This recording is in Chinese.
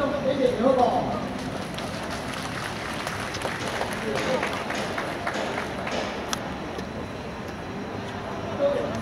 要不给点礼物。